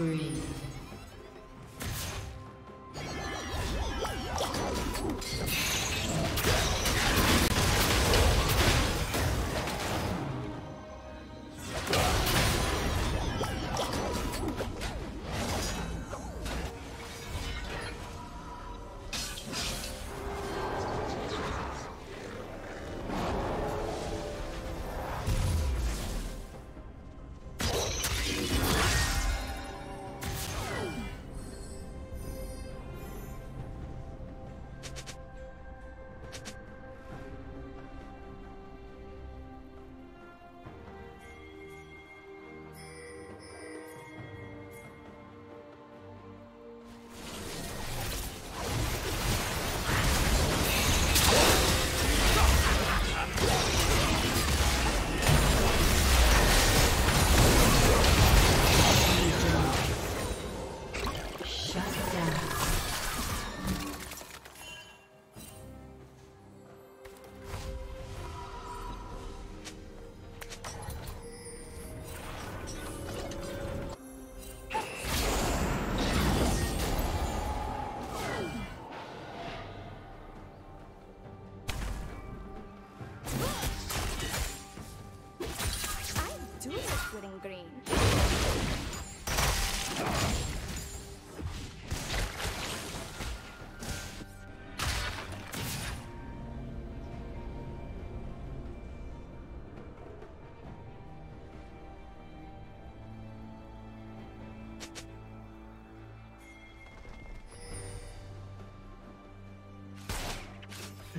Killing